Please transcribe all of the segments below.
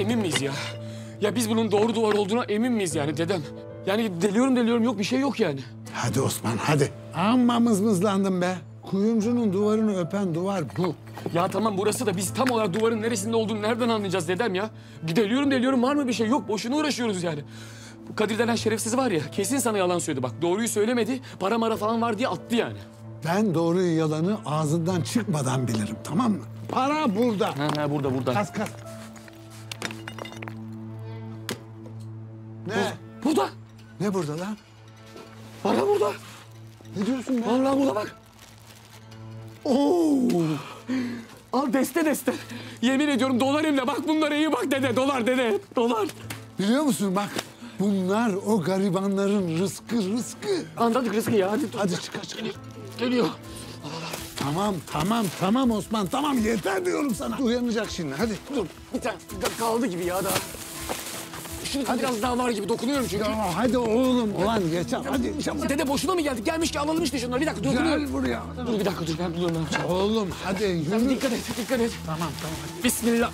emin miyiz ya? Ya biz bunun doğru duvar olduğuna emin miyiz yani dedem? Yani deliyorum deliyorum yok bir şey yok yani. Hadi Osman hadi. Amma mızmızlandım be. Kuyumcunun duvarını öpen duvar bu. Ya tamam burası da biz tam olarak duvarın neresinde olduğunu nereden anlayacağız dedem ya? Deliyorum deliyorum var mı bir şey yok boşuna uğraşıyoruz yani. Bu Kadir denen şerefsiz var ya kesin sana yalan söyledi bak doğruyu söylemedi para mara falan var diye attı yani. Ben doğruyu yalanı ağzından çıkmadan bilirim tamam mı? Para burada. Ha, ha burada burada. Kas kas. Ne? Burada. Ne burada lan? Para burada. Ne diyorsun be? Vallahi burada bak. Oo. Al deste deste. Yemin ediyorum dolar elimde. Bak bunlara iyi bak dede. Dolar dede. Dolar. Biliyor musun bak bunlar o garibanların rızkı rızkı. Anladık rızkı ya. Hadi, Hadi çıkar çıkar. Geliyor. Tamam tamam tamam Osman tamam yeter diyorum sana. Uyanacak şimdi hadi. Dur bir tane kaldı gibi ya daha. Şurada biraz daha var gibi dokunuyorum çünkü. Ya hadi oğlum ulan geçer hadi çabuk. Dede boşuna mı geldik? Gelmiş ki alalım işte şunları. Bir dakika dokunuyorum. Gel buraya. Dur bir dakika dur ben buluyorum ne yapacağım. Oğlum hadi yürü. Dikkat et dikkat et. Tamam tamam. Bismillah.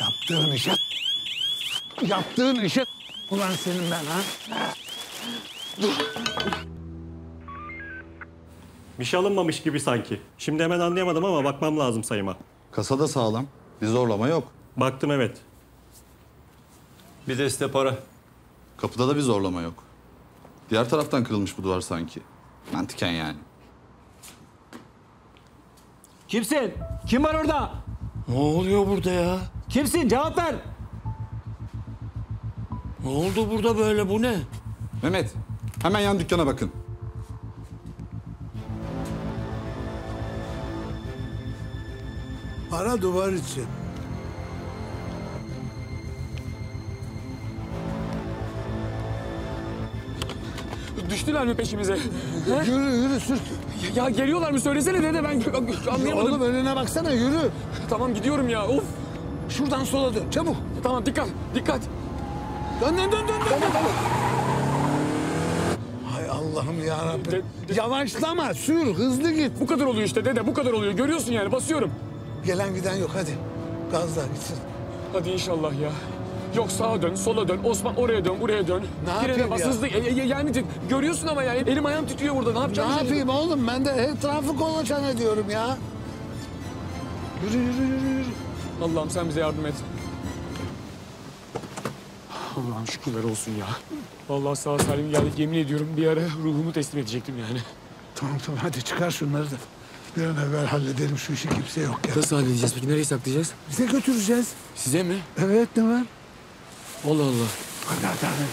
Yaptığın işe... Yaptığın işe... Ulan senin ben ha. Bir şey alınmamış gibi sanki. Şimdi hemen anlayamadım ama bakmam lazım sayıma. Kasada sağlam. Bir zorlama yok. Baktım evet. Bir deste para. Kapıda da bir zorlama yok. Diğer taraftan kırılmış bu duvar sanki. Mantıken yani. Kimsin? Kim var orada? Ne oluyor burada ya? Kimsin? Cevap ver. Ne oldu burada böyle bu ne? Mehmet, hemen yan dükkana bakın. Para duvar için. Düştüler mi peşimize? He? Yürü yürü sürt. ya geliyorlar mı? Söylesene dede ben anlayamadım. Oğlum önüne baksana yürü. Tamam gidiyorum ya. Of. Şuradan sola dön çabuk. Tamam dikkat dikkat. Dön dön dön dön. dön. Hay Allah'ım ya Rabbi. De- de- Yavaşlama sür hızlı git. Bu kadar oluyor işte dede bu kadar oluyor. Görüyorsun yani basıyorum. Gelen giden yok hadi. Gazla gitsin. Hadi inşallah ya. Yok sağa dön, sola dön. Osman oraya dön, buraya dön. Ne Frene yapayım bas, ya? hızlı. E, e, yani görüyorsun ama yani elim ayağım titriyor burada. Ne Ne yapacağım? yapayım oğlum ben de etrafı kolaçan ediyorum ya. Yürü yürü yürü yürü. Allah'ım sen bize yardım et. Allah'ım şükürler olsun ya. Vallahi sağ salim geldik. Yemin ediyorum bir ara ruhumu teslim edecektim yani. Tamam tamam hadi çıkar şunları da. Bir an evvel halledelim şu işi kimse yok ya. Nasıl halledeceğiz peki? Nereye saklayacağız? Bize götüreceğiz. Size mi? Evet ne var? Allah Allah. Hadi hadi hadi.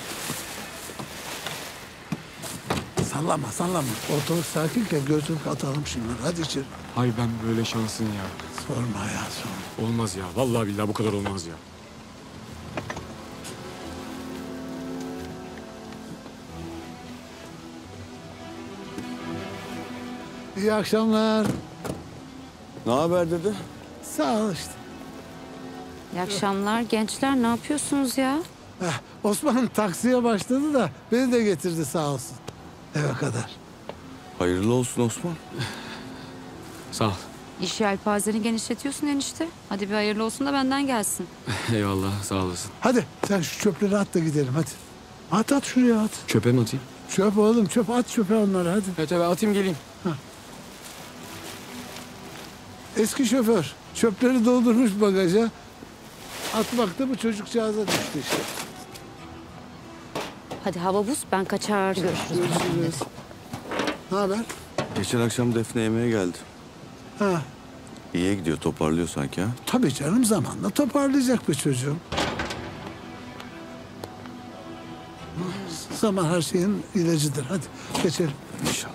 Sallama sallama. Ortalık sakinken gözlük atalım şunları. Hadi içeri. Hay ben böyle şansın ya. Sorma ya sorma. Olmaz ya. Vallahi billahi bu kadar olmaz ya. İyi akşamlar. Ne haber dedi? Sağ ol işte. İyi akşamlar gençler ne yapıyorsunuz ya? Heh, Osman taksiye başladı da beni de getirdi sağ olsun. Eve kadar. Hayırlı olsun Osman. Sağ ol. İş yelpazeni genişletiyorsun enişte. Hadi bir hayırlı olsun da benden gelsin. Eyvallah sağ olasın. Hadi sen şu çöpleri at da gidelim hadi. At at şuraya at. Çöpe mi atayım? Çöp oğlum çöp at çöpe onları hadi. Evet evet atayım geleyim. Eski şoför çöpleri doldurmuş bagaja. Atmakta bu çocukcağıza düştü işte. Hadi hava buz ben kaçar. Görüşürüz. Ne haber? Geçen akşam Defne yemeğe geldi. Ha, İyiye gidiyor toparlıyor sanki ha. tabii canım zamanla toparlayacak bu çocuğum. Zaman her şeyin ilacıdır. Hadi geçelim. İnşallah.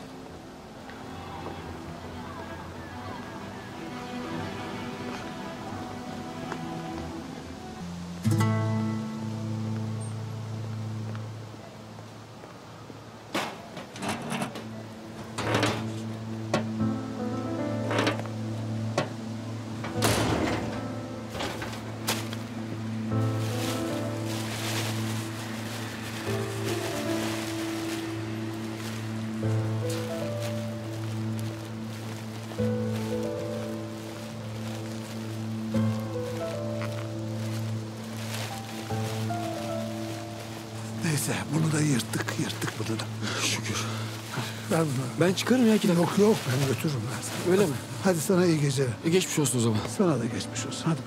Neyse bunu da yırttık, yırttık bunu da. Şükür. Ver bunu. Ben çıkarım ya iki dakika. Yok yok ben götürürüm ben sana. Öyle mi? Hadi sana iyi geceler. E, geçmiş olsun o zaman. Sana da geçmiş olsun. Hadi.